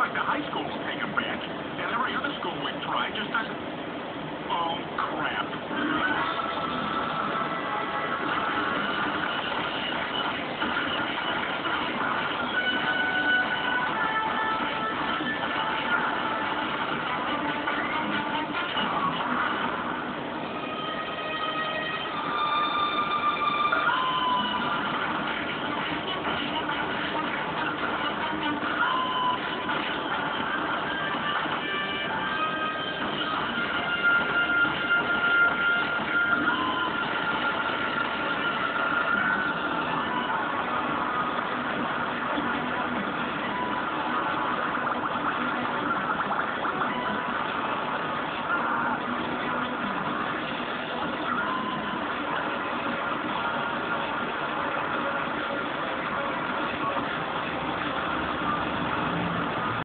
Like the high school will take them back, and every other school we've tried just doesn't. Oh, crap. Thank you.